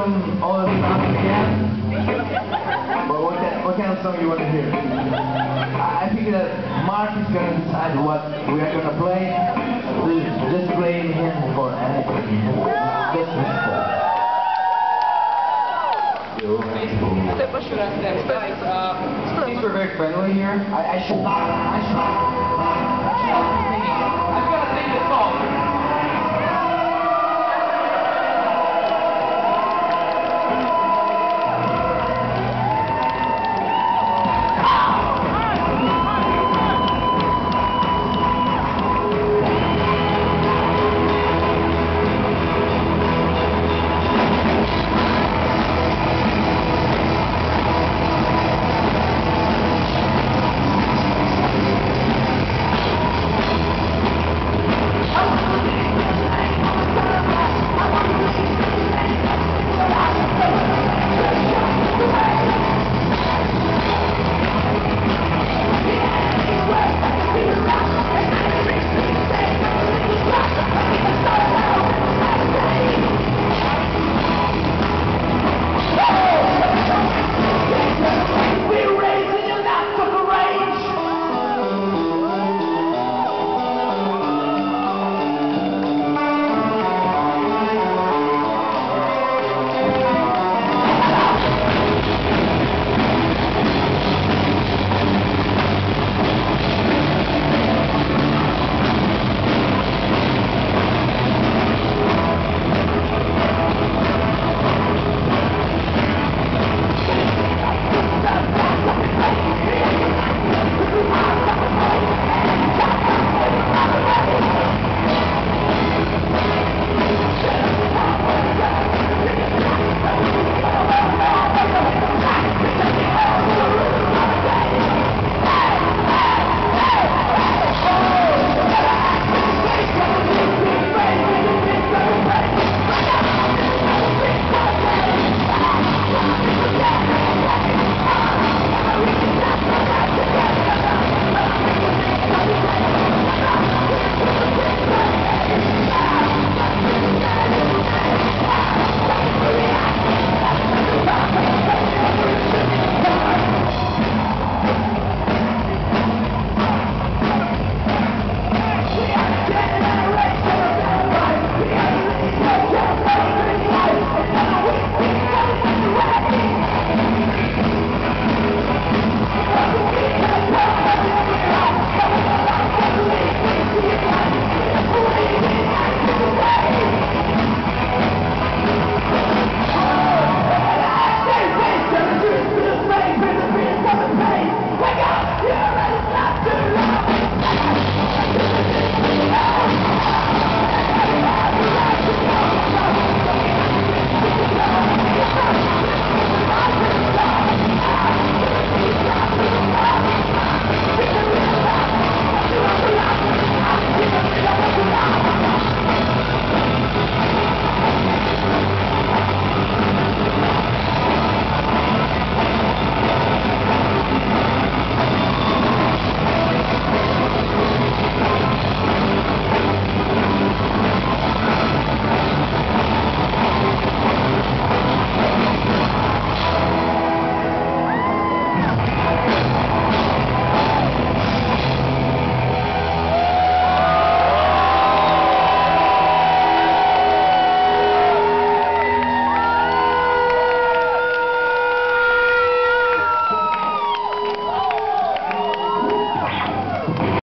some all the songs again. But what, that, what kind of song you want to hear? I, think that Mark is going to decide what we are going to play. Just, just blame him for anything. Just for. fault. Step very friendly here, I, I should not. I should not.